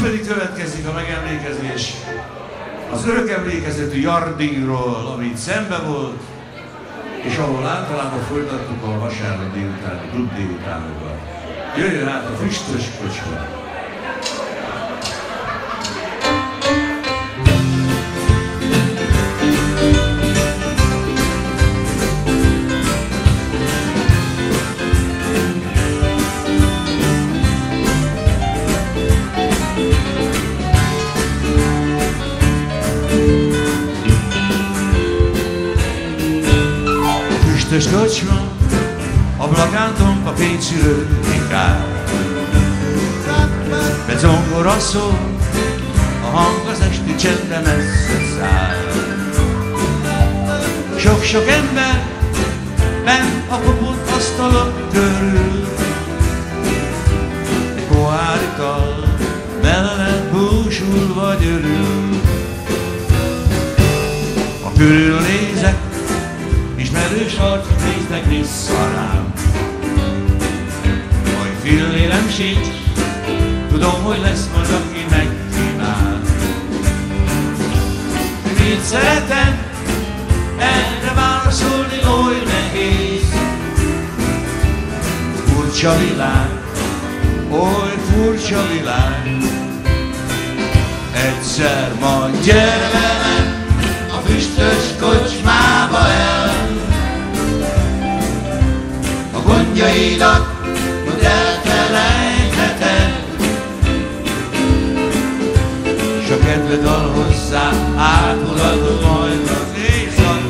Most pedig következik a megemlékezés az örök emlékezetű Jardíról, amit szembe volt, és ahol általában folytattuk a vasárnap délutáni klub délutánokat. Jöjjön át a füstös kocsma! Füstös kocsma, ablakán tompa pécsilő kár. Be zongora szól, a hang az esti csendben messze száll. Sok-sok ember, bent a kopott asztalok körül, egy pohár ital, mellett búsul vagy örül. Ha körülnézek, ismerős arcok néznek vissza rám. Majd fillérem sincs, tudom, hogy lesz majd, aki megkíván. Mit szeretem, erre válaszolni oly nehéz. Furcsa világ, oly furcsa világ. Egyszer majd gyere velem a füstös gondjaidat majd elfelejtheted, S a kedved al hozzá átmutatod majd az éjszak.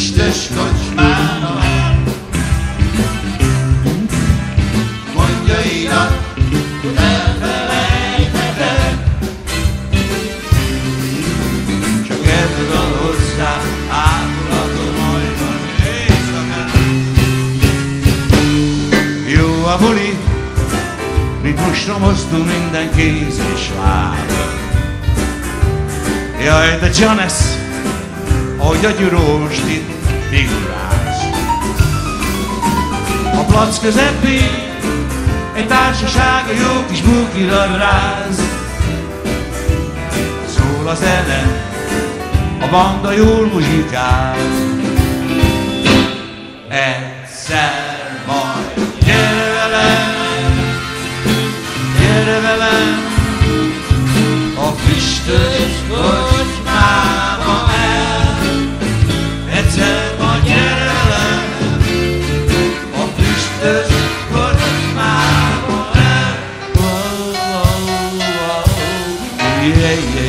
A füstös kocsmába Gondjaidat elfelejtheted Csak ad hozzá, átmutatod majd az éjszakán Jó a buli, mit most romoztunk minden kéz és láb Jaj, de Jonas, ahogy a gyurós itt figurálsz. A plac közepén egy társaság a jó kis bukira ráz. Szól a zene, a banda jól muzsikál. Egyszer majd gyere velem, gyere velem, a füstös Yeah, yeah,